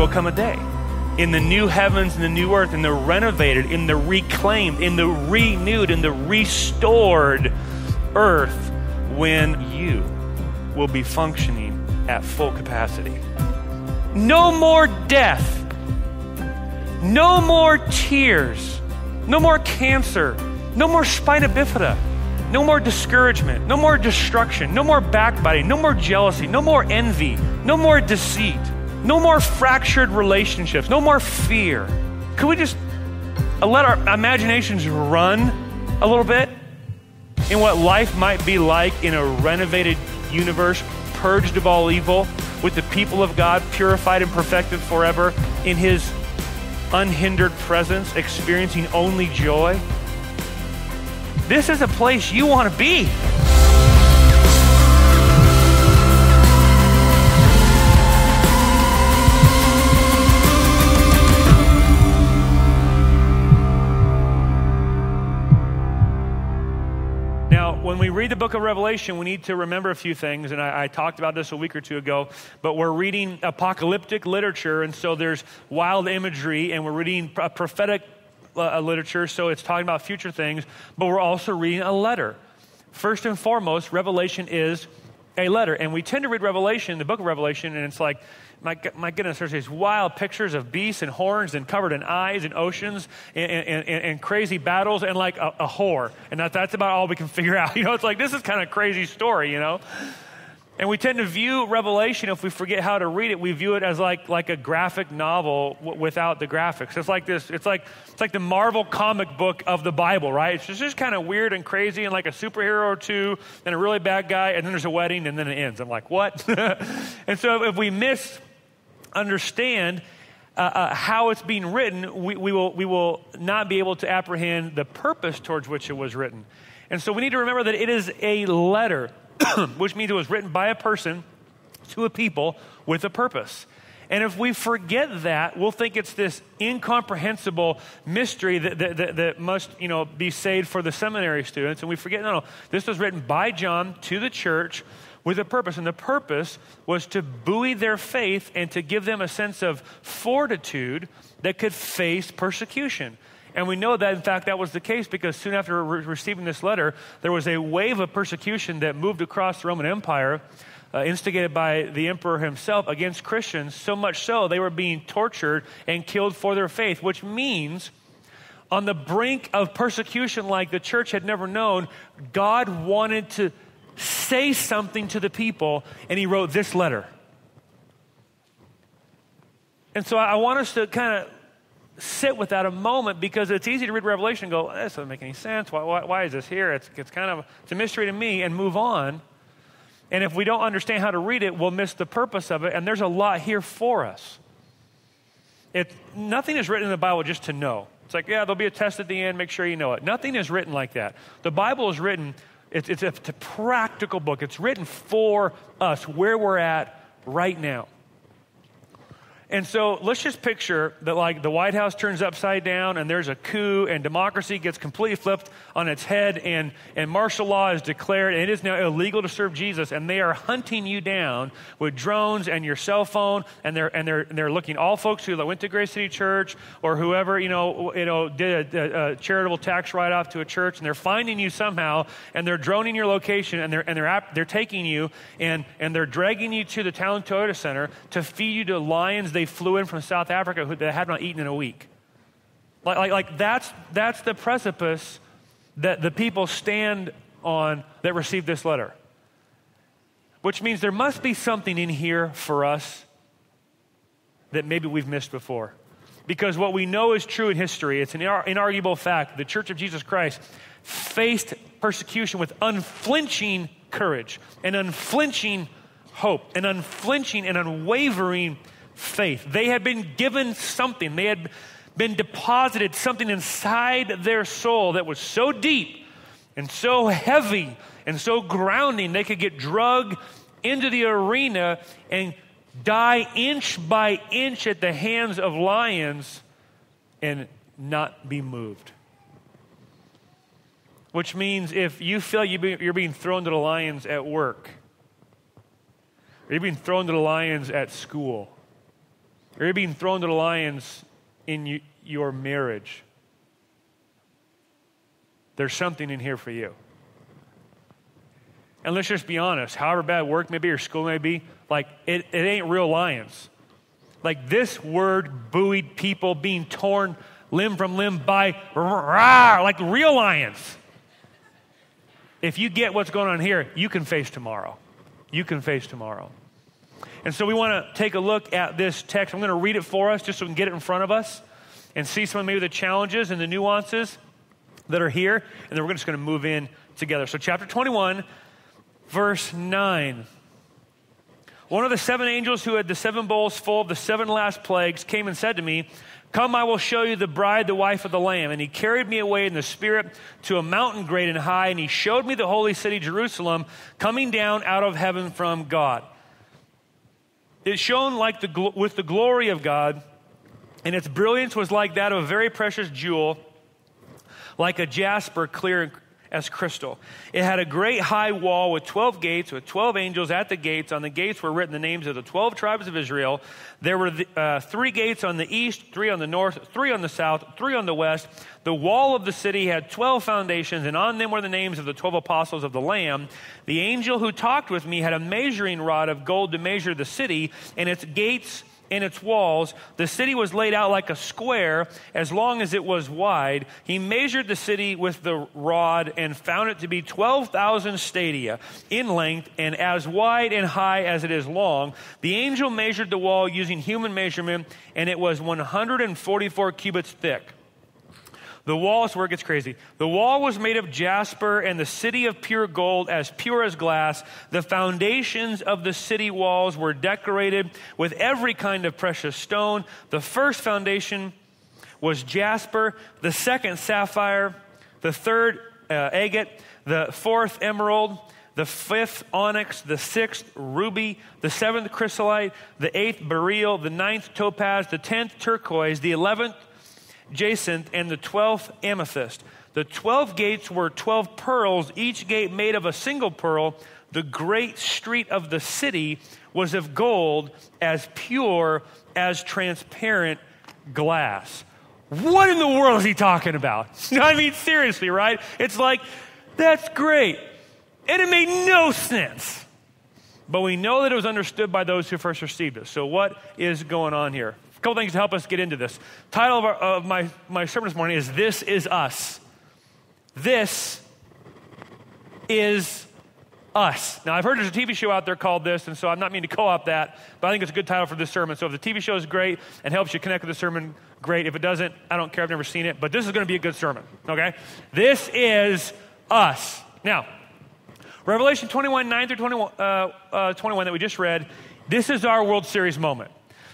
will come a day in the new heavens and the new earth, in the renovated, in the reclaimed, in the renewed, in the restored earth when you will be functioning at full capacity. No more death. No more tears. No more cancer. No more spina bifida. No more discouragement. No more destruction. No more backbiting. No more jealousy. No more envy. No more deceit. No more fractured relationships. No more fear. Could we just uh, let our imaginations run a little bit in what life might be like in a renovated universe, purged of all evil, with the people of God purified and perfected forever in His unhindered presence, experiencing only joy? This is a place you want to be. Read the book of Revelation, we need to remember a few things, and I, I, talked about this a week or two ago, but we're reading apocalyptic literature, and so there's wild imagery, and we're reading a prophetic uh, literature, so it's talking about future things, but we're also reading a letter. First and foremost, Revelation is a letter, and we tend to read Revelation, the book of Revelation, and it's like, my, my goodness, there's these wild pictures of beasts and horns and covered in eyes and oceans and, and, and, and crazy battles and like a, a whore. And that, that's about all we can figure out. You know, it's like, this is kind of crazy story, you know? And we tend to view Revelation, if we forget how to read it, we view it as like, like a graphic novel w- without the graphics. It's like this, it's like, it's like the Marvel comic book of the Bible, right? It's just, just kind of weird and crazy and like a superhero or two, and a really bad guy, and then there's a wedding, and then it ends. I'm like, what? and so if we miss understand uh, uh, how it's being written, we, we, will, we will not be able to apprehend the purpose towards which it was written. And so we need to remember that it is a letter, which means it was written by a person to a people with a purpose. And if we forget that, we'll think it's this incomprehensible mystery that, that, that, that, must you know, be saved for the seminary students. And we forget, no, no, this was written by John to the church with a purpose. And the purpose was to buoy their faith and to give them a sense of fortitude that could face persecution. And we know that, in fact, that was the case because soon after re- receiving this letter, there was a wave of persecution that moved across the Roman Empire, uh, instigated by the emperor himself against Christians, so much so they were being tortured and killed for their faith, which means on the brink of persecution like the church had never known, God wanted to say something to the people, and he wrote this letter. And so I want us to kind of sit with that a moment because it's easy to read Revelation and go, this doesn't make any sense. Why, why, why is this here? It's, it's kind of it's a mystery to me and move on. And if we don't understand how to read it, we'll miss the purpose of it. And there's a lot here for us. It, nothing is written in the Bible just to know. It's like, yeah, there'll be a test at the end, make sure you know it. Nothing is written like that. The Bible is written it's, it's, a, it's a practical book. It's written for us, where we're at right now. And so let's just picture that, like, the White House turns upside down and there's a coup and democracy gets completely flipped on its head and, and martial law is declared and it is now illegal to serve Jesus and they are hunting you down with drones and your cell phone and they're, and they're, and they're looking all folks who went to Grace City Church or whoever, you know, you know did a, a charitable tax write off to a church and they're finding you somehow and they're droning your location and they're, and they're, they're taking you and, and they're dragging you to the town Toyota Center to feed you to lions they flew in from South Africa who they had not eaten in a week. Like, like, like that's, that's the precipice that the people stand on that received this letter. Which means there must be something in here for us that maybe we've missed before. Because what we know is true in history, it's an inarguable fact. The Church of Jesus Christ faced persecution with unflinching courage, and unflinching hope, and unflinching and unwavering faith. They had been given something, they had been deposited something inside their soul that was so deep and so heavy and so grounding they could get drugged into the arena and die inch by inch at the hands of lions and not be moved. Which means if you feel you're being thrown to the lions at work, or you're being thrown to the lions at school, or you're being thrown to the lions in your marriage, there's something in here for you. And let's just be honest, however bad work may be or school may be, like it, it ain't real lions. Like this word buoyed people being torn limb from limb by like real lions. If you get what's going on here, you can face tomorrow. You can face tomorrow. And so we want to take a look at this text. I'm going to read it for us just so we can get it in front of us and see some of maybe the challenges and the nuances that are here. And then we're just going to move in together. So, chapter 21, verse 9. One of the seven angels who had the seven bowls full of the seven last plagues came and said to me, Come, I will show you the bride, the wife of the Lamb. And he carried me away in the Spirit to a mountain great and high, and he showed me the holy city, Jerusalem, coming down out of heaven from God. It shone like the, with the glory of God, and its brilliance was like that of a very precious jewel, like a jasper, clear as crystal. It had a great high wall with 12 gates, with 12 angels at the gates. On the gates were written the names of the 12 tribes of Israel. There were the, uh, three gates on the east, three on the north, three on the south, three on the west. The wall of the city had 12 foundations, and on them were the names of the 12 apostles of the Lamb. The angel who talked with me had a measuring rod of gold to measure the city, and its gates in its walls. The city was laid out like a square as long as it was wide. He measured the city with the rod and found it to be 12,000 stadia in length and as wide and high as it is long. The angel measured the wall using human measurement, and it was 144 cubits thick. The wall is where it gets crazy. The wall was made of jasper and the city of pure gold, as pure as glass. The foundations of the city walls were decorated with every kind of precious stone. The first foundation was jasper, the second sapphire, the third uh, agate, the fourth emerald, the fifth onyx, the sixth ruby, the seventh chrysolite, the eighth beryl, the ninth topaz, the tenth turquoise, the eleventh jacinth, and the twelfth amethyst. The twelve gates were twelve pearls, each gate made of a single pearl. The great street of the city was of gold, as pure as transparent glass. What in the world is he talking about? I mean, seriously, right? It's like, that's great. And it made no sense. But we know that it was understood by those who first received it. So, what is going on here? A couple things to help us get into this. Title of, our, of my, my sermon this morning is This is Us. This is us. Now, I've heard there's a TV show out there called this, and so I'm not meaning to co op that, but I think it's a good title for this sermon. So if the TV show is great and helps you connect with the sermon, great. If it doesn't, I don't care. I've never seen it, but this is going to be a good sermon, okay? This is us. Now, Revelation 21, 9 through 21, uh, uh, 21 that we just read, this is our World Series moment.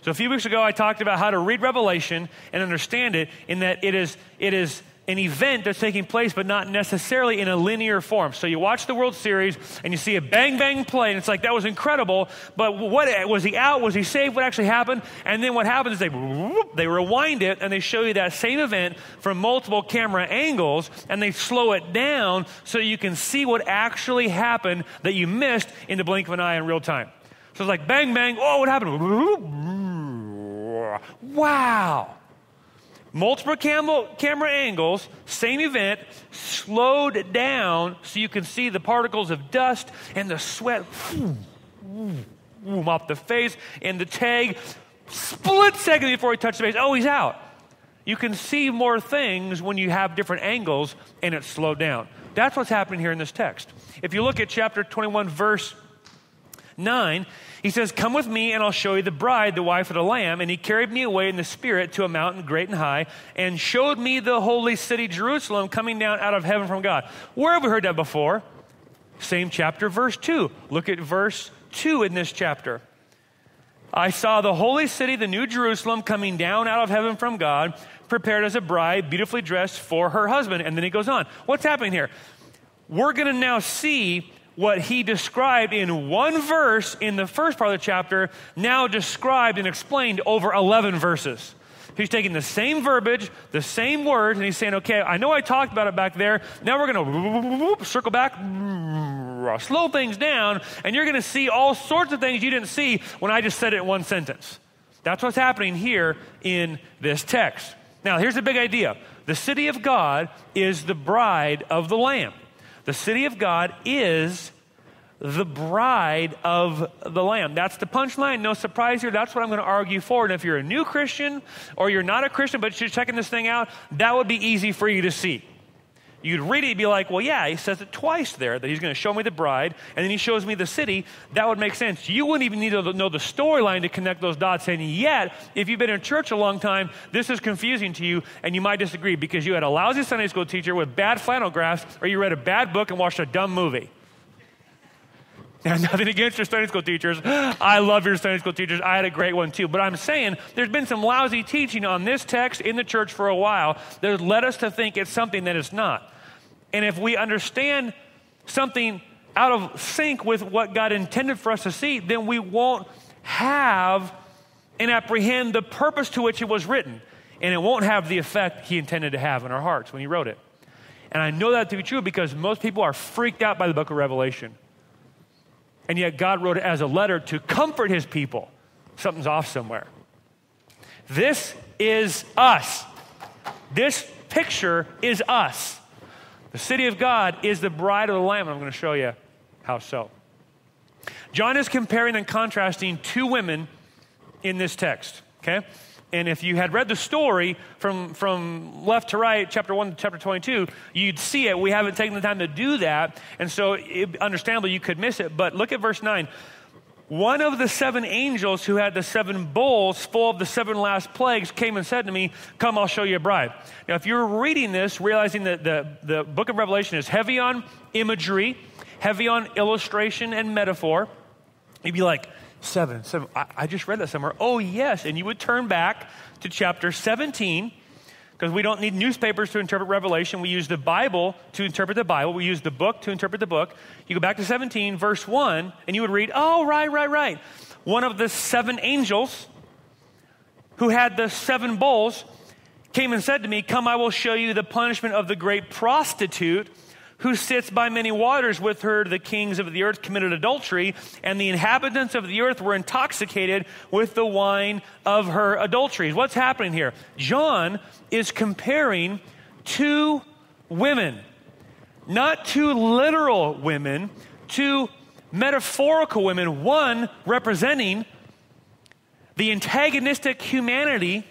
So a few weeks ago, I talked about how to read Revelation and understand it in that it is, it is an event that's taking place, but not necessarily in a linear form. So you watch the World Series and you see a bang bang play, and it's like that was incredible. But what was he out? Was he safe? What actually happened? And then what happens is they whoop, they rewind it and they show you that same event from multiple camera angles, and they slow it down so you can see what actually happened that you missed in the blink of an eye in real time. So it's like bang bang. Oh, what happened? Wow. Multiple cam- camera angles, same event, slowed down so you can see the particles of dust and the sweat off the face and the tag. Split second before he touched the face, oh, he's out. You can see more things when you have different angles and it's slowed down. That's what's happening here in this text. If you look at chapter 21, verse 9, he says, Come with me, and I'll show you the bride, the wife of the Lamb. And he carried me away in the Spirit to a mountain great and high, and showed me the holy city, Jerusalem, coming down out of heaven from God. Where have we heard that before? Same chapter, verse 2. Look at verse 2 in this chapter. I saw the holy city, the new Jerusalem, coming down out of heaven from God, prepared as a bride, beautifully dressed for her husband. And then he goes on. What's happening here? We're going to now see what he described in one verse in the first part of the chapter, now described and explained over 11 verses. He's taking the same verbiage, the same words, and he's saying, okay, I know I talked about it back there. Now we're going to circle back, slow things down, and you're going to see all sorts of things you didn't see when I just said it in one sentence. That's what's happening here in this text. Now, here's the big idea the city of God is the bride of the Lamb. The city of God is the bride of the Lamb. That's the punchline. No surprise here. That's what I'm going to argue for. And if you're a new Christian or you're not a Christian but you're checking this thing out, that would be easy for you to see. You'd read it, you'd be like, well, yeah, he says it twice there that he's going to show me the bride, and then he shows me the city. That would make sense. You wouldn't even need to know the storyline to connect those dots. And yet, if you've been in church a long time, this is confusing to you, and you might disagree because you had a lousy Sunday school teacher with bad flannel graphs, or you read a bad book and watched a dumb movie. Now, nothing against your Sunday school teachers. I love your Sunday school teachers. I had a great one too. But I'm saying there's been some lousy teaching on this text in the church for a while that led us to think it's something that it's not. And if we understand something out of sync with what God intended for us to see, then we won't have and apprehend the purpose to which it was written. And it won't have the effect He intended to have in our hearts when He wrote it. And I know that to be true because most people are freaked out by the book of Revelation. And yet God wrote it as a letter to comfort His people. Something's off somewhere. This is us. This picture is us. The city of God is the bride of the Lamb. I'm going to show you how so. John is comparing and contrasting two women in this text, okay? And if you had read the story from, from left to right, chapter 1 to chapter 22, you'd see it. We haven't taken the time to do that. And so, it, understandably, you could miss it. But look at verse 9 one of the seven angels who had the seven bowls full of the seven last plagues came and said to me, Come, I'll show you a bride. Now, if you're reading this, realizing that the, the book of Revelation is heavy on imagery, heavy on illustration and metaphor, you'd be like, Seven, seven. I, I just read that somewhere. Oh, yes. And you would turn back to chapter 17 because we don't need newspapers to interpret Revelation. We use the Bible to interpret the Bible. We use the book to interpret the book. You go back to 17, verse 1, and you would read, oh, right, right, right. One of the seven angels who had the seven bowls came and said to me, Come, I will show you the punishment of the great prostitute who sits by many waters with her the kings of the earth committed adultery and the inhabitants of the earth were intoxicated with the wine of her adulteries. What's happening here? John is comparing two women not two literal women two metaphorical women one representing the antagonistic humanity.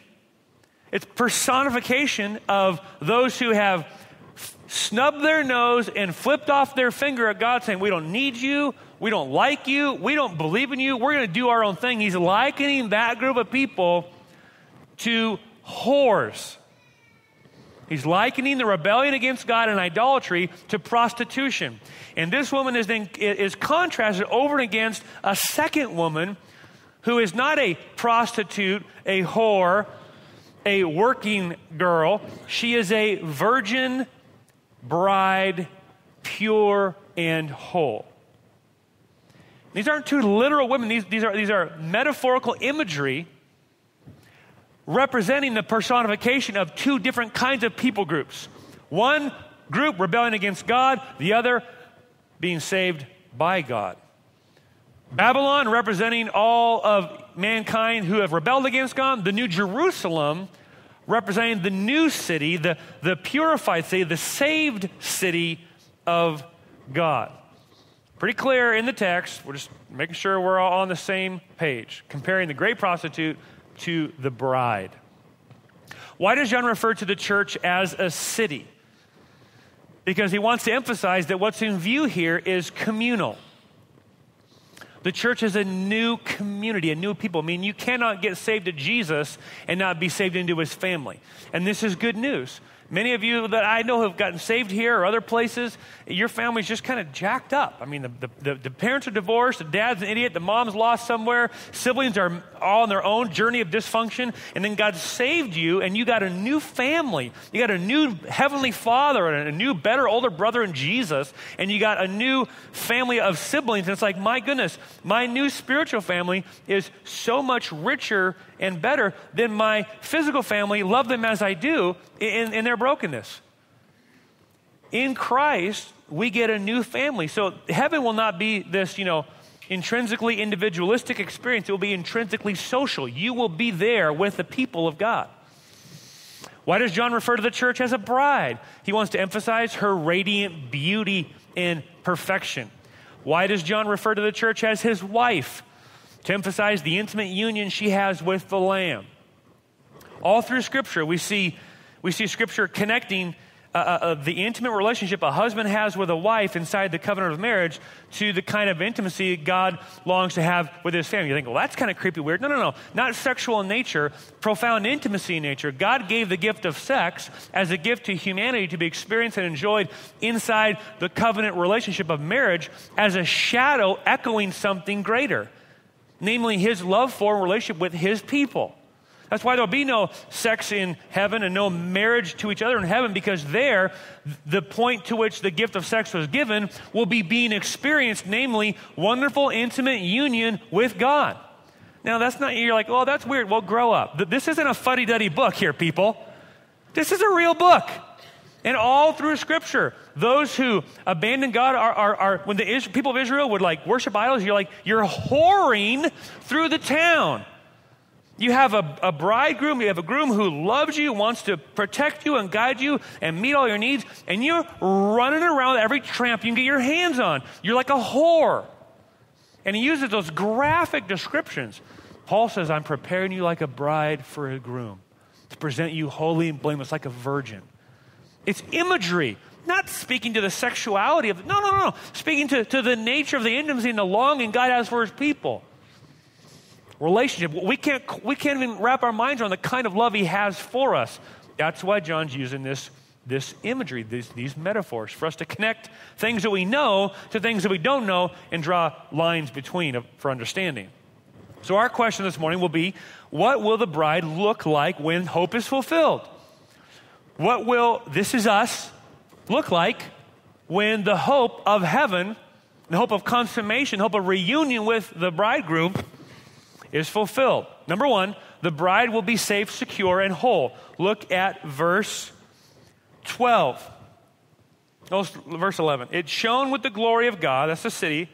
It's personification of those who have snubbed their nose and flipped off their finger at God, saying, We don't need you. We don't like you. We don't believe in you. We're going to do our own thing. He's likening that group of people to whores. He's likening the rebellion against God and idolatry to prostitution. And this woman is, then, is contrasted over and against a second woman who is not a prostitute, a whore, a working girl. She is a virgin bride, pure and whole. These aren't two literal women, these, these, are, these are metaphorical imagery representing the personification of two different kinds of people groups. One group rebelling against God, the other being saved by God. Babylon representing all of mankind who have rebelled against God, the New Jerusalem representing the new city, the, the purified city, the saved city of God. Pretty clear in the text. We're just making sure we're all on the same page, comparing the great prostitute to the bride. Why does John refer to the church as a city? Because he wants to emphasize that what's in view here is communal. The church is a new community, a new people. I mean, you cannot get saved to Jesus and not be saved into his family. And this is good news. Many of you that I know have gotten saved here or other places, your family's just kind of jacked up. I mean, the, the, the, parents are divorced, the dad's an idiot, the mom's lost somewhere, siblings are all on their own journey of dysfunction, and then God saved you, and you got a new family. You got a new heavenly father, and a new, better, older brother in Jesus, and you got a new family of siblings. And it's like, my goodness, my new spiritual family is so much richer and better than my physical family. Love them as I do in, in their brokenness. In Christ, we get a new family. So heaven will not be this, you know, intrinsically individualistic experience, it will be intrinsically social. You will be there with the people of God. Why does John refer to the church as a bride? He wants to emphasize her radiant beauty and perfection. Why does John refer to the church as his wife? To emphasize the intimate union she has with the Lamb. All through Scripture, we see, we see Scripture connecting uh, uh, uh, the intimate relationship a husband has with a wife inside the covenant of marriage to the kind of intimacy God longs to have with his family. You think, well, that's kind of creepy, weird. No, no, no. Not sexual in nature, profound intimacy in nature. God gave the gift of sex as a gift to humanity to be experienced and enjoyed inside the covenant relationship of marriage as a shadow echoing something greater, namely his love for and relationship with his people. That's why there'll be no sex in heaven and no marriage to each other in heaven, because there, the point to which the gift of sex was given will be being experienced, namely, wonderful, intimate union with God. Now, that's not, you're like, oh, that's weird. Well, grow up. This isn't a fuddy duddy book here, people. This is a real book. And all through Scripture, those who abandon God are, are, are when the people of Israel would like worship idols, you're like, you're whoring through the town. You have a, a, bridegroom, you have a groom who loves you, wants to protect you and guide you and meet all your needs, and you're running around every tramp you can get your hands on. You're like a whore. And he uses those graphic descriptions. Paul says, I'm preparing you like a bride for a groom to present you holy and blameless like a virgin. It's imagery, not speaking to the sexuality of, no, no, no, no. Speaking to, to the nature of the intimacy and the longing God has for his people relationship. We can't, we can't even wrap our minds around the kind of love he has for us. That's why John's using this, this imagery, these, these metaphors, for us to connect things that we know to things that we don't know and draw lines between for understanding. So, our question this morning will be what will the bride look like when hope is fulfilled? What will, this is us, look like when the hope of heaven, the hope of consummation, hope of reunion with the bridegroom is fulfilled. Number one, the bride will be safe, secure, and whole. Look at verse 12. Oh, verse 11. It shone with the glory of God, that's the city,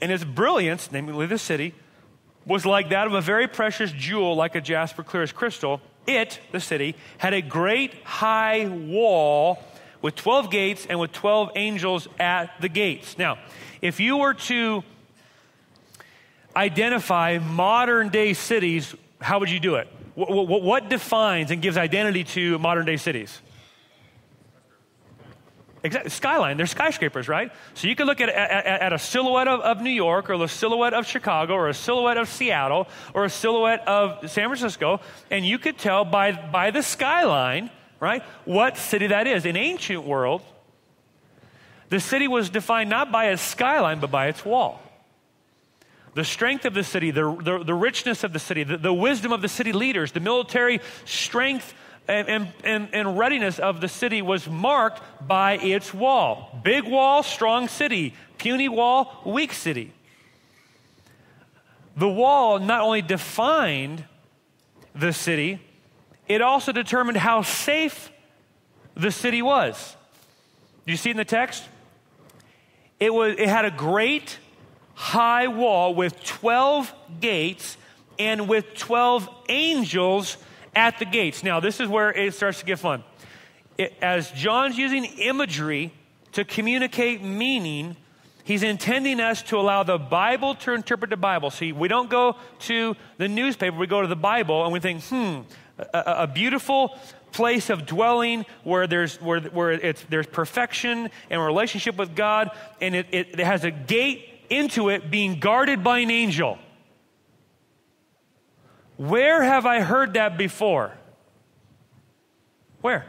and its brilliance, namely the city, was like that of a very precious jewel, like a jasper clear as crystal. It, the city, had a great high wall with 12 gates and with 12 angels at the gates. Now, if you were to identify modern day cities, how would you do it? What, what, what defines and gives identity to modern day cities? Exactly. Skyline, they're skyscrapers, right? So you can look at, at, at a silhouette of, of, New York or a silhouette of Chicago or a silhouette of Seattle or a silhouette of San Francisco, and you could tell by, by the skyline, right, what city that is. In ancient world, the city was defined not by its skyline, but by its wall the strength of the city, the, the, the richness of the city, the, the, wisdom of the city leaders, the military strength and, and, and, readiness of the city was marked by its wall. Big wall, strong city. Puny wall, weak city. The wall not only defined the city, it also determined how safe the city was. Do you see in the text? It, was, it had a great high wall with 12 gates and with 12 angels at the gates. Now, this is where it starts to get fun. It, as John's using imagery to communicate meaning, he's intending us to allow the Bible to interpret the Bible. See, we don't go to the newspaper, we go to the Bible and we think, hmm, a, a beautiful place of dwelling where there's where, where it's, there's perfection and relationship with God, and it, it, it has a gate into it being guarded by an angel. Where have I heard that before? Where?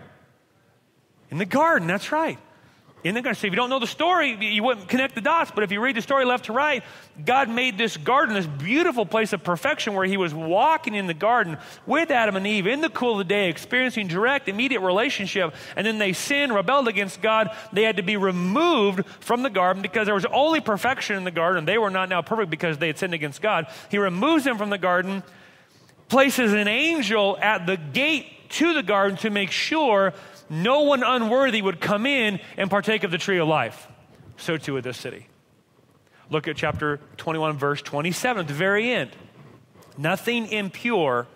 In the garden, that's right in the garden. So if you don't know the story, you wouldn't connect the dots. But if you read the story left to right, God made this garden, this beautiful place of perfection where He was walking in the garden with Adam and Eve in the cool of the day, experiencing direct, immediate relationship. And then they sinned, rebelled against God. They had to be removed from the garden because there was only perfection in the garden. They were not now perfect because they had sinned against God. He removes them from the garden, places an angel at the gate to the garden to make sure no one unworthy would come in and partake of the tree of life. So too with this city. Look at chapter 21, verse 27 at the very end. Nothing impure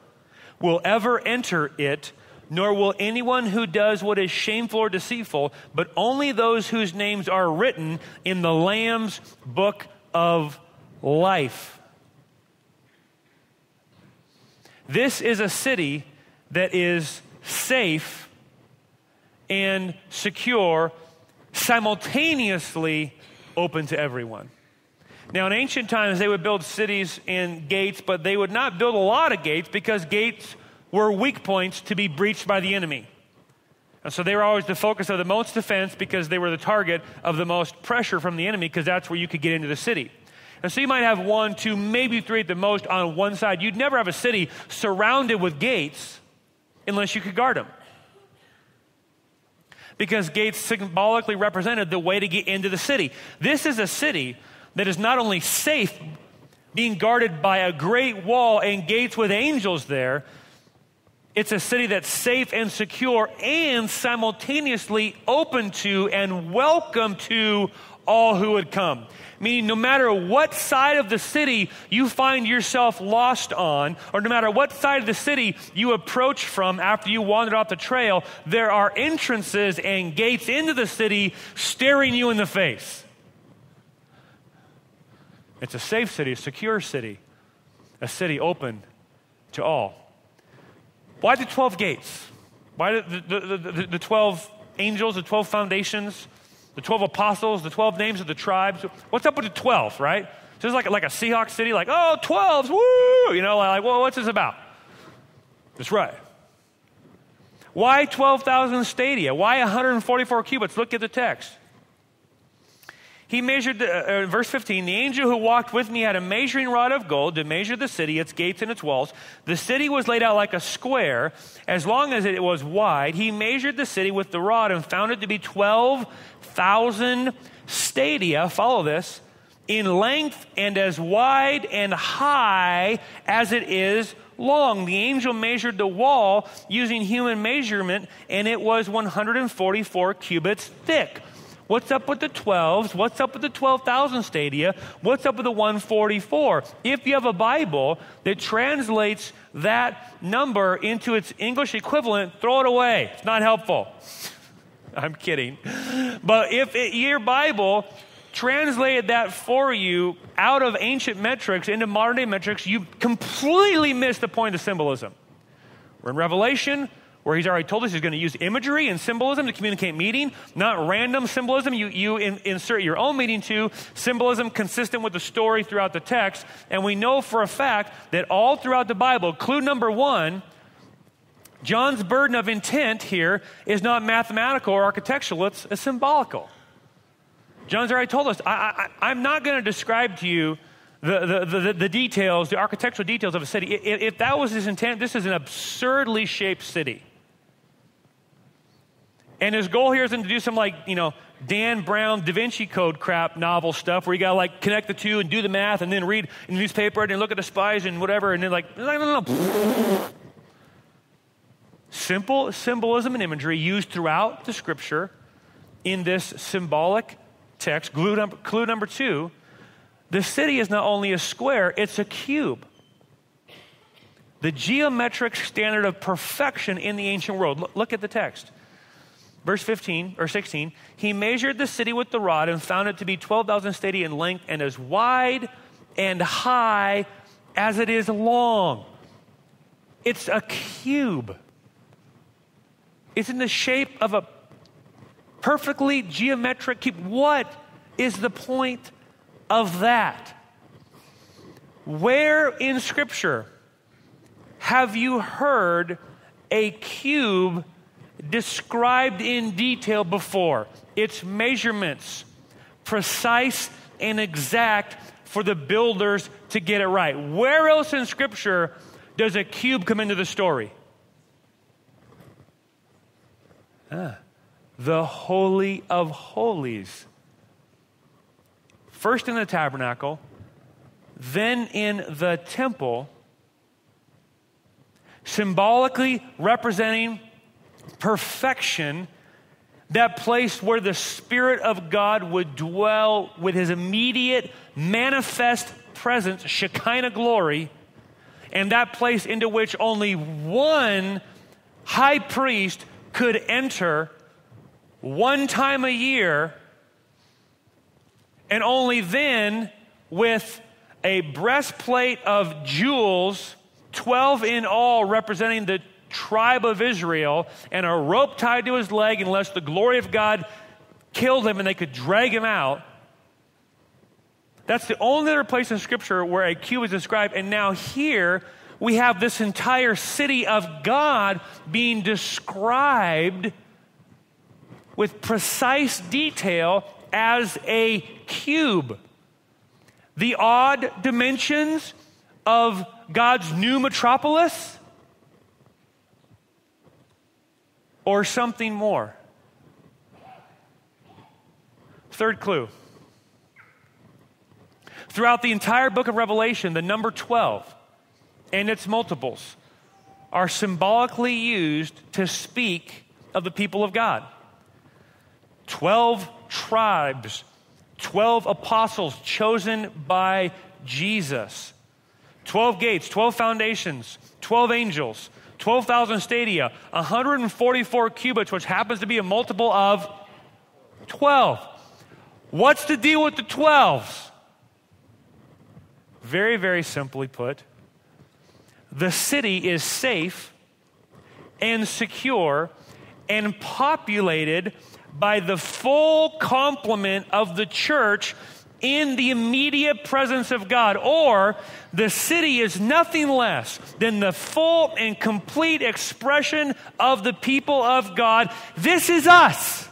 will ever enter it, nor will anyone who does what is shameful or deceitful, but only those whose names are written in the Lamb's book of life. This is a city that is safe and secure, simultaneously open to everyone. Now, in ancient times, they would build cities and gates, but they would not build a lot of gates because gates were weak points to be breached by the enemy. And so they were always the focus of the most defense because they were the target of the most pressure from the enemy because that's where you could get into the city. And so you might have one, two, maybe three at the most on one side. You'd never have a city surrounded with gates unless you could guard them. Because gates symbolically represented the way to get into the city. This is a city that is not only safe, being guarded by a great wall and gates with angels there, it's a city that's safe and secure and simultaneously open to and welcome to all who would come. Meaning, no matter what side of the city you find yourself lost on, or no matter what side of the city you approach from after you wandered off the trail, there are entrances and gates into the city staring you in the face. It's a safe city, a secure city, a city open to all. Why the 12 gates? Why the, the, the, the 12 angels, the 12 foundations, the 12 apostles, the 12 names of the tribes? What's up with the 12, right? Just like, like a Seahawks city, like, oh, 12s, woo! You know, like, well, what's this about? That's right. Why 12,000 stadia? Why 144 cubits? Look at the text. He measured, the, uh, verse 15, the angel who walked with me had a measuring rod of gold to measure the city, its gates, and its walls. The city was laid out like a square, as long as it was wide. He measured the city with the rod and found it to be 12,000 stadia. Follow this. In length and as wide and high as it is long. The angel measured the wall using human measurement, and it was 144 cubits thick. What's up with the 12s? What's up with the 12,000 stadia? What's up with the 144? If you have a Bible that translates that number into its English equivalent, throw it away. It's not helpful. I'm kidding. But if it, your Bible translated that for you out of ancient metrics into modern day metrics, you completely miss the point of symbolism. We're in Revelation where he's already told us he's going to use imagery and symbolism to communicate meaning, not random symbolism you, you in, insert your own meaning to, symbolism consistent with the story throughout the text. And we know for a fact that all throughout the Bible, clue number one, John's burden of intent here is not mathematical or architectural, it's, it's symbolical. John's already told us, I, I'm not going to describe to you the, the, the, the, details, the architectural details of a city. If that was his intent, this is an absurdly shaped city. And his goal here isn't to do some like, you know, Dan Brown Da Vinci Code crap novel stuff where you got to like connect the two and do the math and then read the newspaper and look at the spies and whatever and then like, no, no, no. Simple symbolism and imagery used throughout the scripture in this symbolic text. Clue number, clue number two the city is not only a square, it's a cube. The geometric standard of perfection in the ancient world. Look at the text. Verse 15 or 16, he measured the city with the rod and found it to be 12,000 stadia in length and as wide and high as it is long. It's a cube. It's in the shape of a perfectly geometric cube. What is the point of that? Where in Scripture have you heard a cube described in detail before. Its measurements, precise and exact for the builders to get it right. Where else in Scripture does a cube come into the story? Ah, the Holy of Holies. First in the tabernacle, then in the temple, symbolically representing perfection, that place where the Spirit of God would dwell with his immediate manifest presence, Shekinah glory, and that place into which only one high priest could enter one time a year, and only then with a breastplate of jewels, 12 in all, representing the tribe of Israel, and a rope tied to his leg, unless the glory of God killed him and they could drag him out. That's the only other place in Scripture where a cube is described. And now here we have this entire city of God being described with precise detail as a cube. The odd dimensions of God's new metropolis or something more. Third clue. Throughout the entire book of Revelation, the number 12 and its multiples are symbolically used to speak of the people of God. 12 tribes, 12 apostles chosen by Jesus, 12 gates, 12 foundations, 12 angels, 12,000 stadia, 144 cubits, which happens to be a multiple of 12. What's the deal with the 12s? Very, very simply put, the city is safe and secure and populated by the full complement of the church in the immediate presence of God. Or the city is nothing less than the full and complete expression of the people of God. This is us.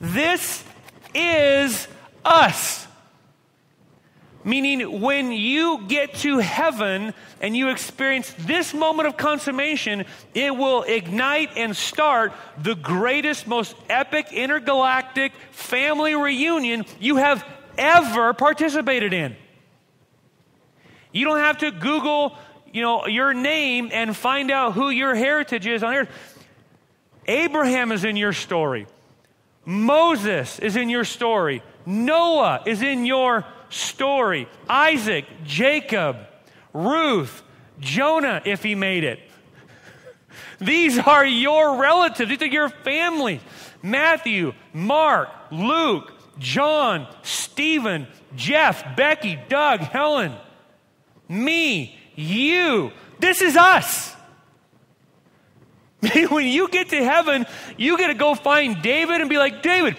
This is us. Meaning, when you get to heaven and you experience this moment of consummation, it will ignite and start the greatest, most epic intergalactic family reunion you have ever participated in. You don't have to Google, you know, your name and find out who your heritage is on earth. Abraham is in your story. Moses is in your story. Noah is in your story. Isaac, Jacob, Ruth, Jonah, if he made it. These are your relatives, these are your family. Matthew, Mark, Luke, John, Stephen, Jeff, Becky, Doug, Helen, me, you. This is us. when you get to heaven, you get to go find David and be like, David,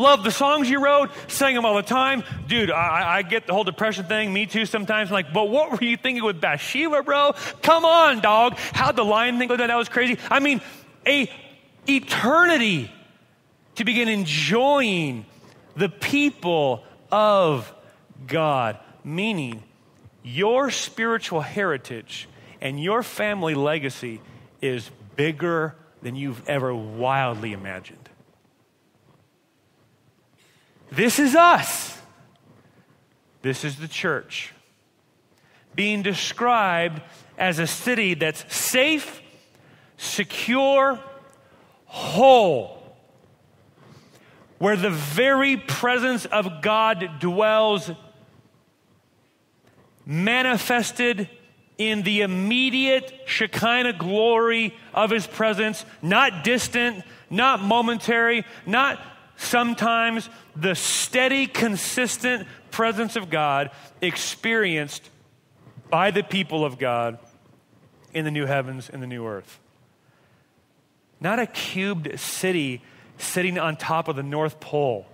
Love the songs you wrote, sang them all the time. Dude, I, I get the whole depression thing, me too sometimes. I'm like, but what were you thinking with Bathsheba, bro? Come on, dog. How'd the lion thing go down? That was crazy. I mean, a eternity to begin enjoying the people of God. Meaning, your spiritual heritage and your family legacy is bigger than you've ever wildly imagined. This is us. This is the church. Being described as a city that's safe, secure, whole, where the very presence of God dwells, manifested in the immediate Shekinah glory of his presence, not distant, not momentary, not sometimes the steady, consistent presence of God experienced by the people of God in the new heavens and the new earth. Not a cubed city sitting on top of the North Pole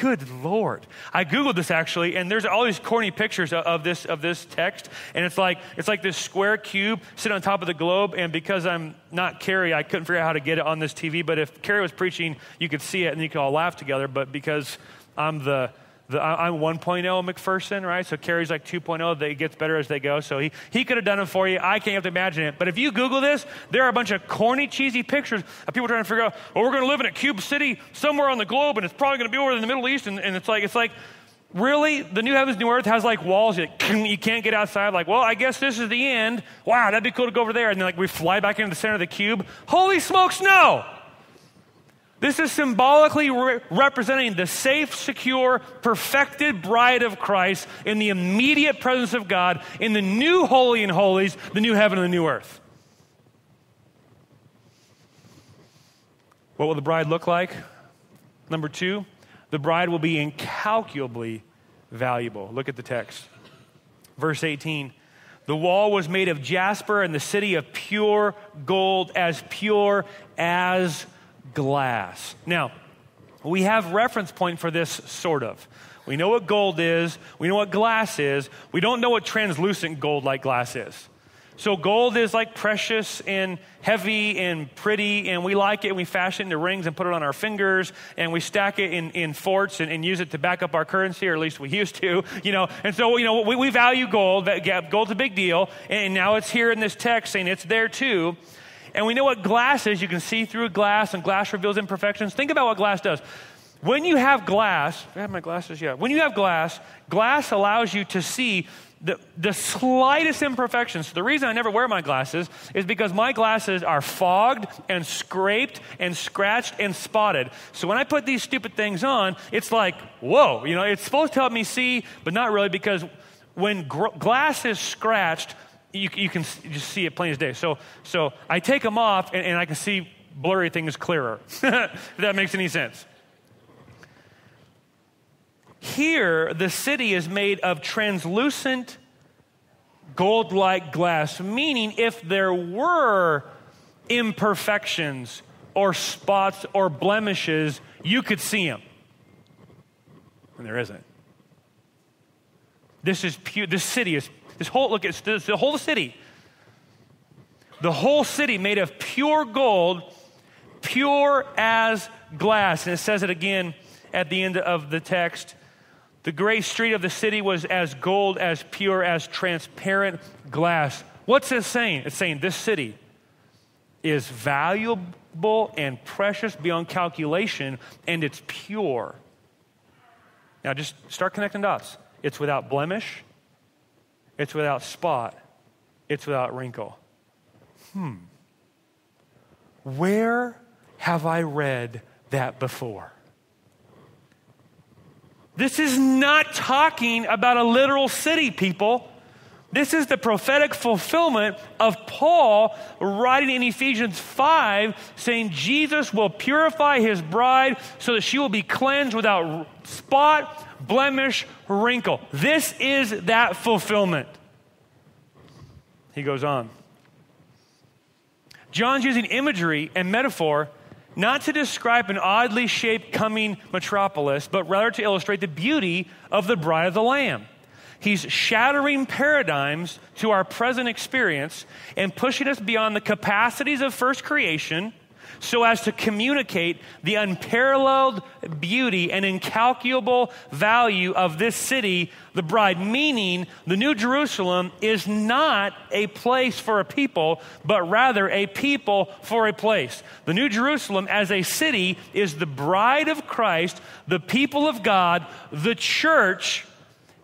Good Lord. I Googled this actually, and there's all these corny pictures of, this, of this text. And it's like, it's like this square cube sitting on top of the globe. And because I'm not Carrie, I couldn't figure out how to get it on this TV. But if Carrie was preaching, you could see it and you could all laugh together. But because I'm the I'm 1.0 McPherson, right? So Carrie's like 2.0. It gets better as they go. So he, he could have done it for you. I can't have to imagine it. But if you Google this, there are a bunch of corny, cheesy pictures of people trying to figure out, well, we're going to live in a cube city somewhere on the globe, and it's probably going to be over in the Middle East. And, and it's like, it's like, really? The new heavens, new earth has like walls. You, you can't get outside. Like, well, I guess this is the end. Wow, that'd be cool to go over there. And then like we fly back into the center of the cube. Holy smokes, no! This is symbolically re- representing the safe, secure, perfected bride of Christ in the immediate presence of God in the new holy and holies, the new heaven and the new earth. What will the bride look like? Number two, the bride will be incalculably valuable. Look at the text. Verse 18 The wall was made of jasper, and the city of pure gold, as pure as glass. Now, we have reference point for this sort of. We know what gold is, we know what glass is, we don't know what translucent gold like glass is. So gold is like precious and heavy and pretty, and we like it. And we fashion it into rings and put it on our fingers, and we stack it in, in forts and, and use it to back up our currency, or at least we used to, you know. And so, you know, we, we value gold. That gold's a big deal, and now it's here in this text saying it's there too. And we know what glass is. You can see through glass, and glass reveals imperfections. Think about what glass does. When you have glass, I have my glasses, yeah. When you have glass, glass allows you to see the, the slightest imperfections. So the reason I never wear my glasses is because my glasses are fogged and scraped and scratched and spotted. So when I put these stupid things on, it's like, whoa, you know, it's supposed to help me see, but not really because when gr- glass is scratched, you, you can just see it plain as day. So, so I take them off and, and I can see blurry things clearer. if that makes any sense. Here, the city is made of translucent gold like glass, meaning if there were imperfections or spots or blemishes, you could see them. And there isn't. This is pure, this city is this whole, look, it's the whole city. The whole city made of pure gold, pure as glass. And it says it again at the end of the text. The gray street of the city was as gold, as pure, as transparent glass. What's it saying? It's saying this city is valuable and precious beyond calculation, and it's pure. Now, just start connecting dots. It's without blemish, it's without spot. It's without wrinkle. Hmm. Where have I read that before? This is not talking about a literal city, people. This is the prophetic fulfillment of Paul writing in Ephesians 5 saying Jesus will purify his bride so that she will be cleansed without spot, blemish, wrinkle. This is that fulfillment. He goes on. John's using imagery and metaphor not to describe an oddly shaped coming metropolis, but rather to illustrate the beauty of the bride of the Lamb. He's shattering paradigms to our present experience and pushing us beyond the capacities of first creation so as to communicate the unparalleled beauty and incalculable value of this city, the bride. Meaning, the New Jerusalem is not a place for a people, but rather a people for a place. The New Jerusalem, as a city, is the bride of Christ, the people of God, the church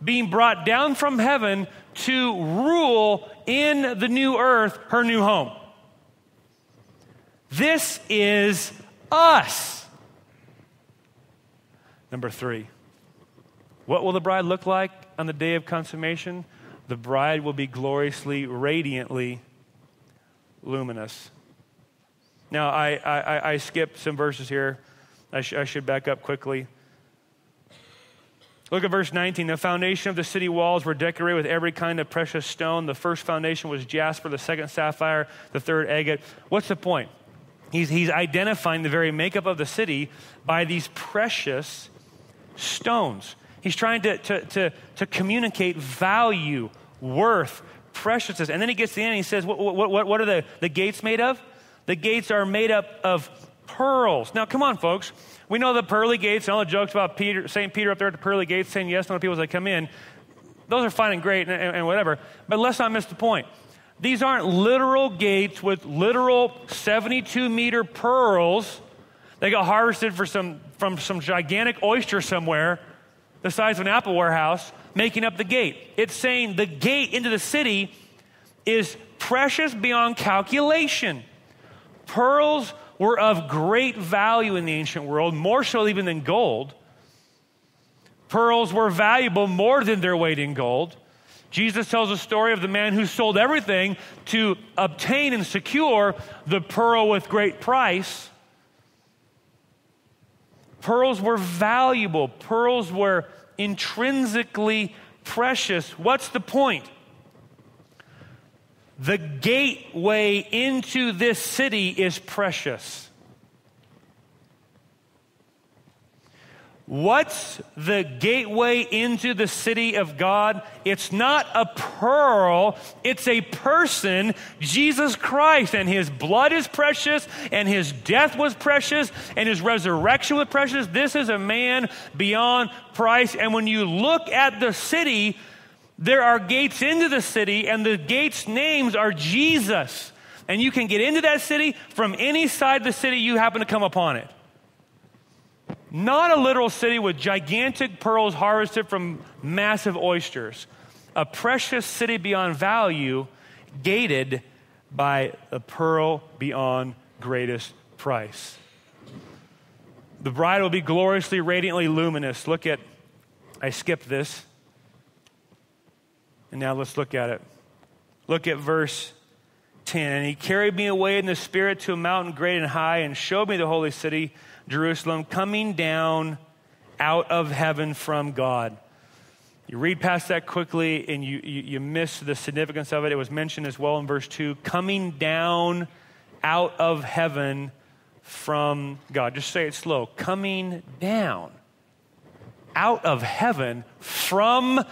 being brought down from heaven to rule in the new earth, her new home. This is us. Number three, what will the bride look like on the day of consummation? The bride will be gloriously, radiantly luminous. Now, I, I, I skipped some verses here. I, sh- I should back up quickly. Look at verse 19. The foundation of the city walls were decorated with every kind of precious stone. The first foundation was jasper, the second sapphire, the third agate. What's the point? He's, he's identifying the very makeup of the city by these precious stones. He's trying to, to, to, to communicate value, worth, preciousness. And then he gets to the end and he says, What, what, what, what are the, the gates made of? The gates are made up of pearls. Now, come on, folks. We know the pearly gates and all the jokes about Peter, St. Peter up there at the pearly gates saying yes to all the people they come in. Those are fine and great and, and, and whatever. But let's not miss the point. These aren't literal gates with literal 72 meter pearls. They got harvested for some, from some gigantic oyster somewhere, the size of an apple warehouse, making up the gate. It's saying the gate into the city is precious beyond calculation. Pearls were of great value in the ancient world, more so even than gold. Pearls were valuable more than their weight in gold. Jesus tells a story of the man who sold everything to obtain and secure the pearl with great price. Pearls were valuable, pearls were intrinsically precious. What's the point? The gateway into this city is precious. What's the gateway into the city of God? It's not a pearl, it's a person, Jesus Christ. And his blood is precious, and his death was precious, and his resurrection was precious. This is a man beyond price. And when you look at the city, there are gates into the city, and the gates' names are Jesus. And you can get into that city from any side of the city you happen to come upon it. Not a literal city with gigantic pearls harvested from massive oysters. A precious city beyond value, gated by a pearl beyond greatest price. The bride will be gloriously, radiantly luminous. Look at, I skipped this. And now let's look at it. Look at verse 10. And he carried me away in the Spirit to a mountain great and high and showed me the holy city Jerusalem, coming down out of heaven from God. You read past that quickly and you, you, you, miss the significance of it. It was mentioned as well in verse 2 coming down out of heaven from God. Just say it slow. Coming down out of heaven from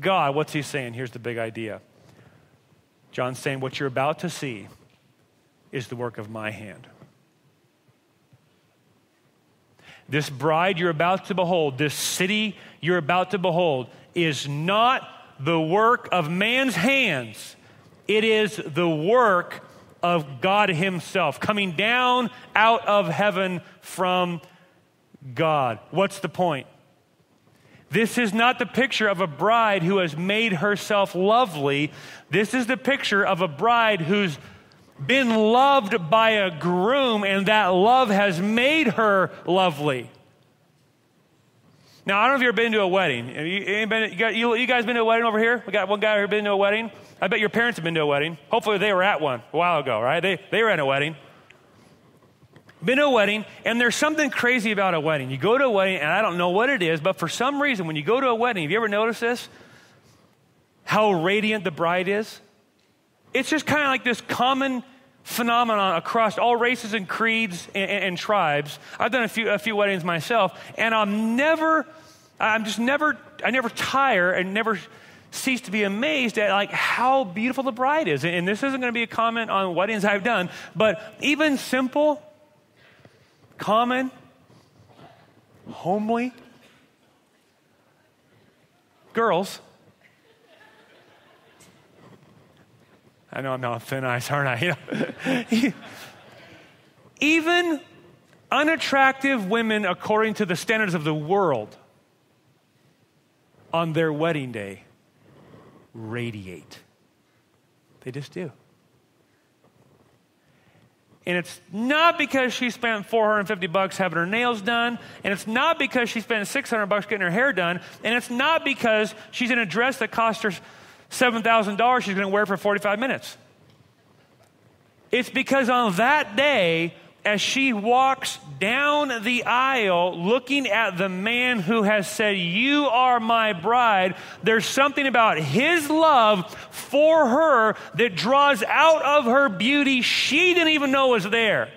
God. What's he saying? Here's the big idea. John's saying, What you're about to see is the work of my hand. This bride you're about to behold, this city you're about to behold, is not the work of man's hands. It is the work of God Himself, coming down out of heaven from God. What's the point? This is not the picture of a bride who has made herself lovely. This is the picture of a bride who's been loved by a groom, and that love has made her lovely. Now, I don't know if you've ever been to a wedding. You, you, got, you, you, guys been to a wedding over here? We got one guy who's been to a wedding. I bet your parents have been to a wedding. Hopefully, they were at one a while ago, right? They, they were at a wedding. Been to a wedding, and there's something crazy about a wedding. You go to a wedding, and I don't know what it is, but for some reason, when you go to a wedding, have you ever noticed this? How radiant the bride is? It's just kind of like this common phenomenon across all races and creeds and, and, and, tribes. I've done a few, a few weddings myself, and I'm never, I'm just never, I never tire and never cease to be amazed at like how beautiful the bride is. And, and this isn't going to be a comment on weddings I've done, but even simple, common, homely girls I know I'm not thin ice, aren't I? Even unattractive women, according to the standards of the world, on their wedding day, radiate. They just do. And it's not because she spent 450 bucks having her nails done, and it's not because she spent 600 bucks getting her hair done, and it's not because she's in a dress that cost her $7,000 she's going to wear for 45 minutes. It's because on that day, as she walks down the aisle looking at the man who has said, You are my bride, there's something about his love for her that draws out of her beauty she didn't even know was there.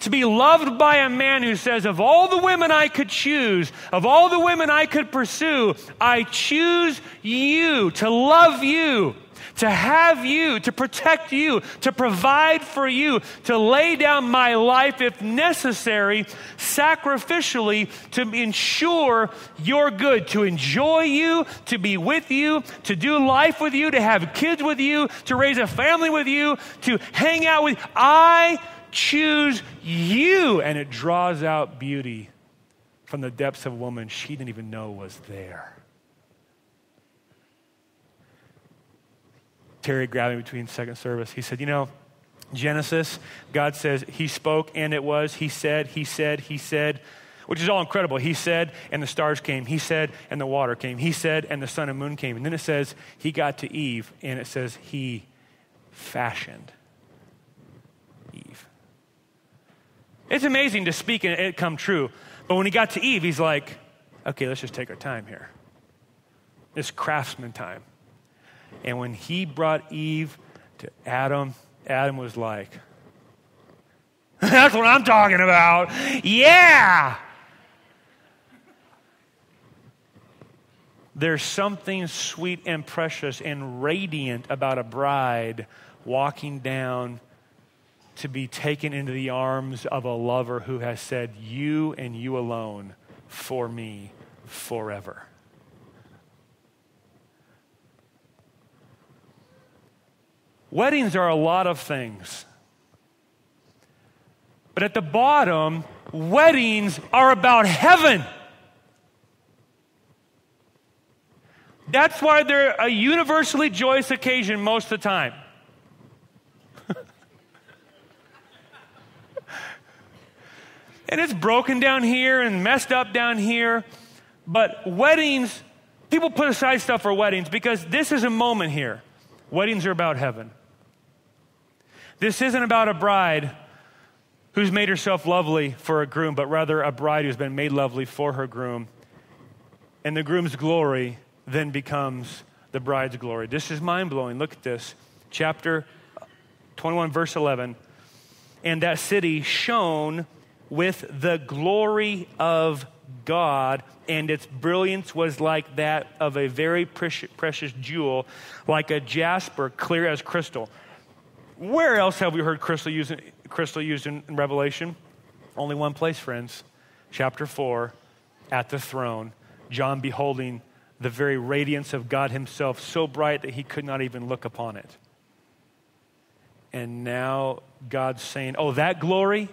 To be loved by a man who says, Of all the women I could choose, of all the women I could pursue, I choose you to love you, to have you, to protect you, to provide for you, to lay down my life if necessary, sacrificially to ensure your good, to enjoy you, to be with you, to do life with you, to have kids with you, to raise a family with you, to hang out with. I choose you. And it draws out beauty from the depths of a woman she didn't even know was there. Terry grabbed me between second service. He said, You know, Genesis, God says, He spoke and it was. He said, He said, He said, which is all incredible. He said, and the stars came. He said, and the water came. He said, and the sun and moon came. And then it says, He got to Eve, and it says, He fashioned Eve. It's amazing to speak and it come true. But when he got to Eve, he's like, okay, let's just take our time here. It's craftsman time. And when he brought Eve to Adam, Adam was like, That's what I'm talking about. Yeah. There's something sweet and precious and radiant about a bride walking down to be taken into the arms of a lover who has said, You and you alone for me forever. Weddings are a lot of things. But at the bottom, weddings are about heaven. That's why they're a universally joyous occasion most of the time. and it's broken down here and messed up down here. But weddings, people put aside stuff for weddings because this is a moment here. Weddings are about heaven. This isn't about a bride who's made herself lovely for a groom, but rather a bride who's been made lovely for her groom. And the groom's glory then becomes the bride's glory. This is mind blowing. Look at this. Chapter 21, verse 11. And that city shone with the glory of God, and its brilliance was like that of a very precious, precious jewel, like a jasper, clear as crystal. Where else have we heard crystal used, crystal used in Revelation? Only one place, friends. Chapter 4, at the throne, John beholding the very radiance of God Himself, so bright that he could not even look upon it. And now God's saying, Oh, that glory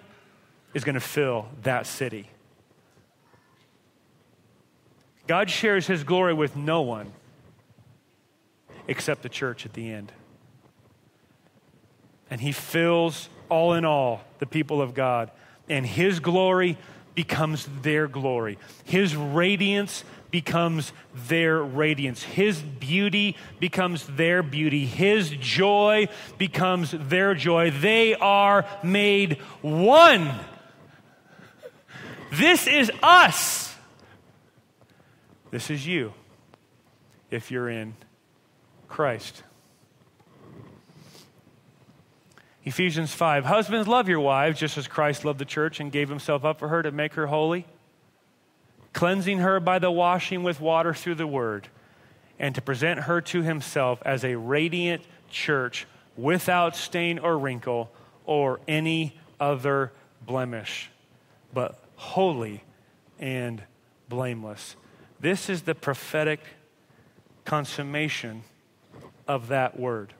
is going to fill that city. God shares His glory with no one except the church at the end. And He fills all in all the people of God. And His glory becomes their glory. His radiance becomes their radiance. His beauty becomes their beauty. His joy becomes their joy. They are made one. This is us. This is you if you're in Christ. Ephesians 5 Husbands, love your wives just as Christ loved the church and gave himself up for her to make her holy, cleansing her by the washing with water through the word, and to present her to himself as a radiant church without stain or wrinkle or any other blemish, but holy and blameless. This is the prophetic consummation of that word.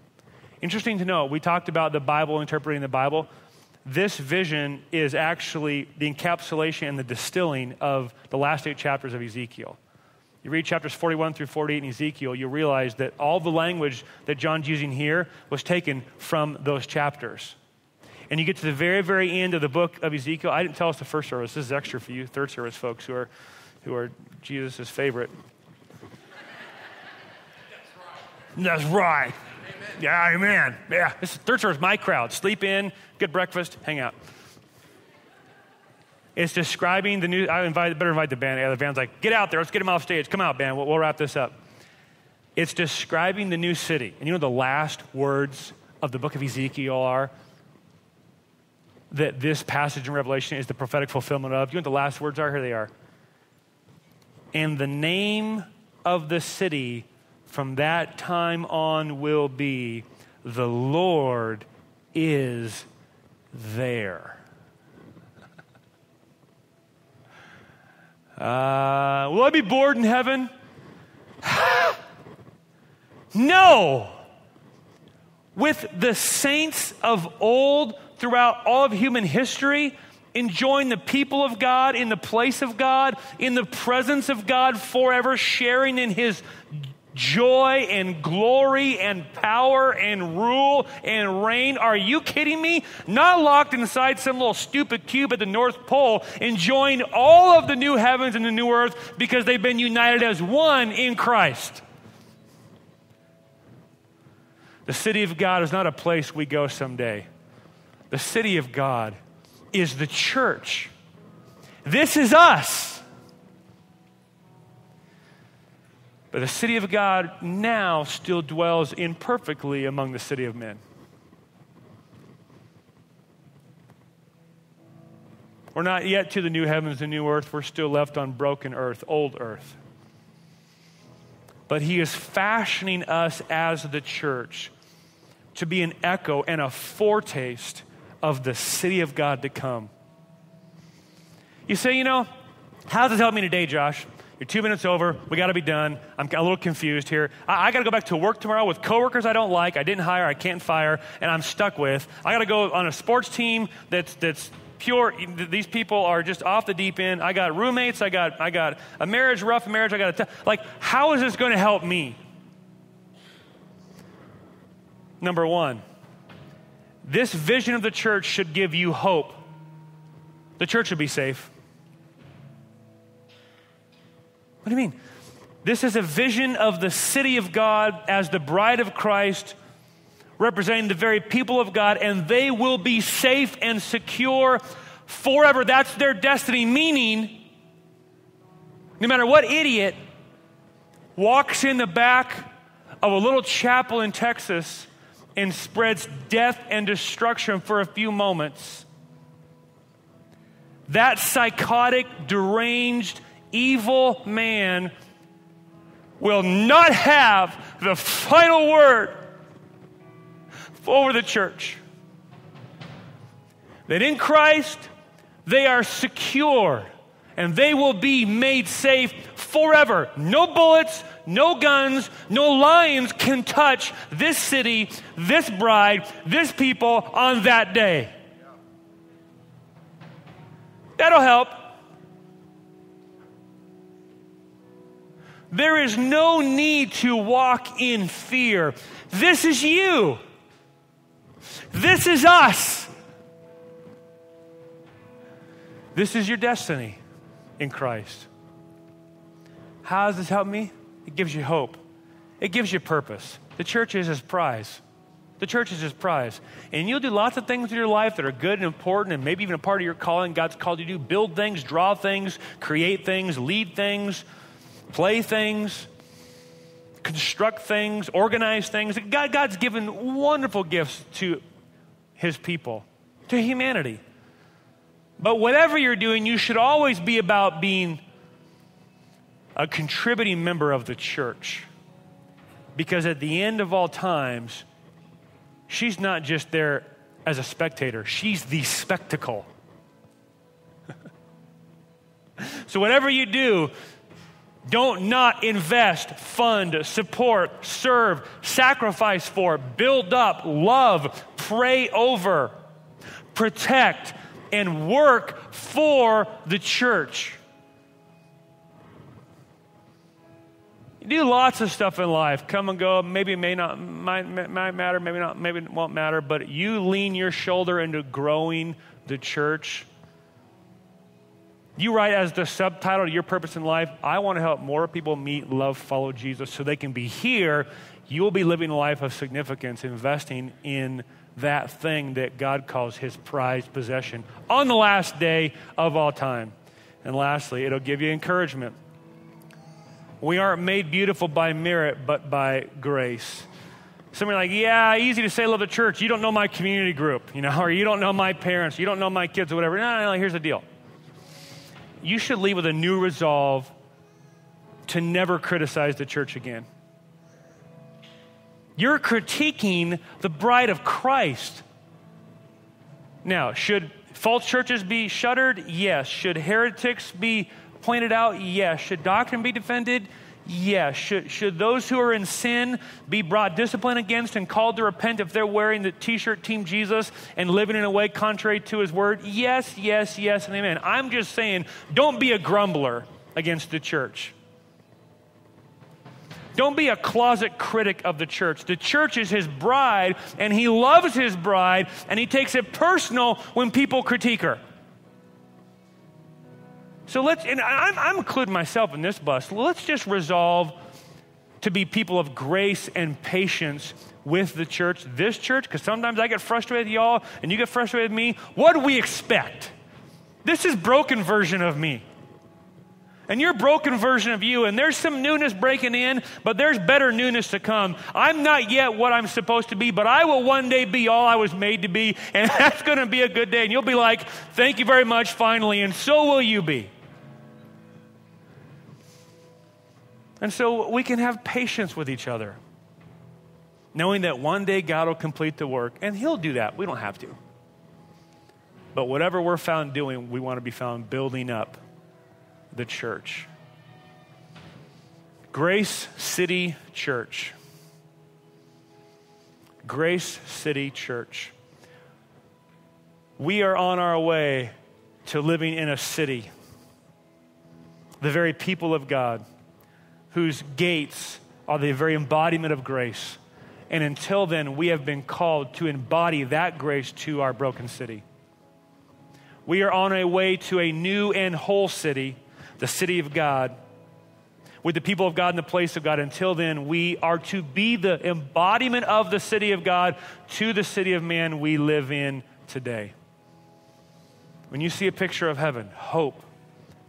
Interesting to know, we talked about the Bible, interpreting the Bible. This vision is actually the encapsulation and the distilling of the last eight chapters of Ezekiel. You read chapters 41 through 48 in Ezekiel, you realize that all the language that John's using here was taken from those chapters. And you get to the very, very end of the book of Ezekiel. I didn't tell us the first service. This is extra for you, third service folks who are, who are Jesus' favorite. That's right. That's right. Yeah, amen. Yeah, this is, third service, my crowd. Sleep in, get breakfast, hang out. It's describing the new. I invite, better invite the band. Yeah, the band's like, get out there. Let's get them off stage. Come out, band. We'll, we'll wrap this up. It's describing the new city. And you know the last words of the book of Ezekiel are? That this passage in Revelation is the prophetic fulfillment of. You know what the last words are? Here they are. And the name of the city from that time on will be the Lord is there. Uh, will I be bored in heaven? no. With the saints of old throughout all of human history, enjoying the people of God in the place of God, in the presence of God forever, sharing in His joy and glory and power and rule and reign. Are you kidding me? Not locked inside some little stupid cube at the North Pole, enjoying all of the new heavens and the new earth because they've been united as one in Christ. The city of God is not a place we go someday. The city of God is the church. This is us. But the city of God now still dwells imperfectly among the city of men. We're not yet to the new heavens and new earth. We're still left on broken earth, old earth. But He is fashioning us as the church to be an echo and a foretaste of the city of God to come. You say, you know, how does this help me today, Josh? You're two minutes over. We got to be done. I'm a little confused here. I, I got to go back to work tomorrow with coworkers I don't like, I didn't hire, I can't fire, and I'm stuck with. I got to go on a sports team that's that's pure. These people are just off the deep end. I got roommates. I got I got a marriage, rough marriage. I got a t- like. How is this going to help me? Number one, this vision of the church should give you hope. The church should be safe. What do you mean? This is a vision of the city of God as the bride of Christ, representing the very people of God, and they will be safe and secure forever. That's their destiny, meaning, no matter what idiot walks in the back of a little chapel in Texas and spreads death and destruction for a few moments, that psychotic, deranged, evil man will not have the final word over the church. That in Christ, they are secure and they will be made safe forever. No bullets, no guns, no lions can touch this city, this bride, this people on that day. That'll help. There is no need to walk in fear. This is you. This is us. This is your destiny in Christ. How does this help me? It gives you hope. It gives you purpose. The church is his prize. The church is his prize. And you'll do lots of things in your life that are good and important and maybe even a part of your calling God's called you to do. Build things, draw things, create things, lead things play things, construct things, organize things. God, God's given wonderful gifts to his people, to humanity. But whatever you're doing, you should always be about being a contributing member of the church. Because at the end of all times, she's not just there as a spectator, she's the spectacle. so, whatever you do, don't not invest, fund, support, serve, sacrifice for, build up, love, pray over, protect, and work for the church. You do lots of stuff in life, come and go. Maybe may not might, might matter, maybe not, maybe it won't matter. But you lean your shoulder into growing the church you write as the subtitle to your purpose in life, I want to help more people meet, love, follow Jesus so they can be here. You'll be living a life of significance, investing in that thing that God calls his prized possession on the last day of all time. And lastly, it'll give you encouragement. We aren't made beautiful by merit, but by grace. Somebody like, yeah, easy to say love the church. You don't know my community group, you know, or you don't know my parents, you don't know my kids, or whatever. No, no, no, here's the deal you should leave with a new resolve to never criticize the church again. You're critiquing the bride of Christ. Now, should false churches be shuttered? Yes. Should heretics be pointed out? Yes. Should doctrine be defended? Yes. Should, should those who are in sin be brought discipline against and called to repent if they're wearing the t shirt Team Jesus and living in a way contrary to his word? Yes, yes, yes, and amen. I'm just saying, don't be a grumbler against the church. Don't be a closet critic of the church. The church is his bride, and he loves his bride, and he takes it personal when people critique her. So let's, and I'm, I'm including myself in this bus, let's just resolve to be people of grace and patience with the church, this church, because sometimes I get frustrated with y'all and you get frustrated with me. What do we expect? This is broken version of me. And your broken version of you, and there's some newness breaking in, but there's better newness to come. I'm not yet what I'm supposed to be, but I will one day be all I was made to be, and that's going to be a good day. And you'll be like, thank you very much, finally, and so will you be. And so we can have patience with each other, knowing that one day God will complete the work, and He'll do that. We don't have to. But whatever we're found doing, we want to be found building up the church. Grace City Church. Grace City Church. We are on our way to living in a city, the very people of God whose gates are the very embodiment of grace. And until then, we have been called to embody that grace to our broken city. We are on a way to a new and whole city, the city of God, with the people of God in the place of God. Until then, we are to be the embodiment of the city of God to the city of man we live in today. When you see a picture of heaven, hope,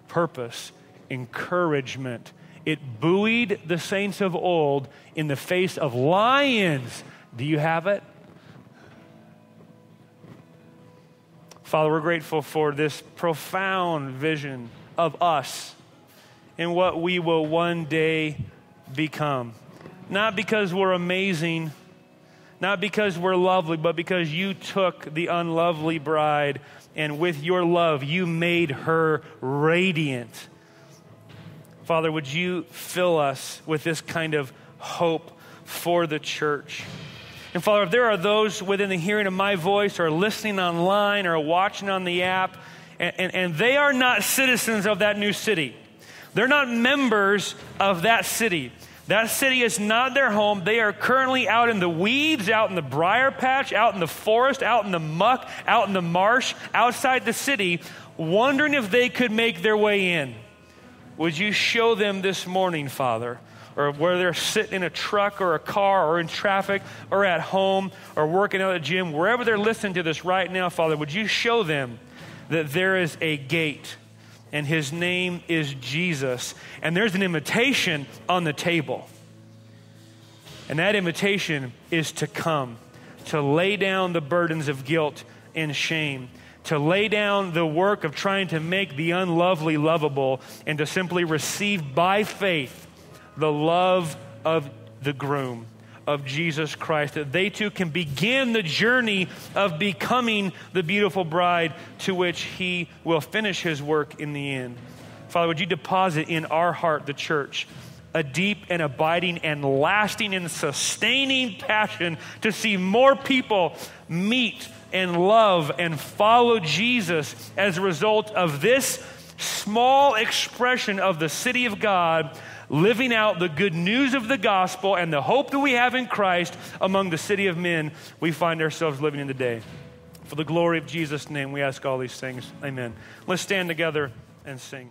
purpose, encouragement, it buoyed the saints of old in the face of lions. Do you have it? Father, we're grateful for this profound vision of us and what we will one day become. Not because we're amazing, not because we're lovely, but because you took the unlovely bride and with your love you made her radiant. Father, would you fill us with this kind of hope for the church? And Father, if there are those within the hearing of my voice or listening online or watching on the app, and, and, and, they are not citizens of that new city, they're not members of that city. That city is not their home. They are currently out in the weeds, out in the briar patch, out in the forest, out in the muck, out in the marsh, outside the city, wondering if they could make their way in. Would you show them this morning, Father? Or where they're sitting in a truck or a car or in traffic or at home or working out at the gym, wherever they're listening to this right now, Father, would you show them that there is a gate and his name is Jesus and there's an invitation on the table. And that invitation is to come, to lay down the burdens of guilt and shame to lay down the work of trying to make the unlovely lovable and to simply receive by faith the love of the groom of Jesus Christ, that they too can begin the journey of becoming the beautiful bride to which he will finish his work in the end. Father, would you deposit in our heart, the church, a deep and abiding and lasting and sustaining passion to see more people meet and love and follow Jesus as a result of this small expression of the city of God living out the good news of the gospel and the hope that we have in Christ among the city of men we find ourselves living in today. For the glory of Jesus' name, we ask all these things. Amen. Let's stand together and sing.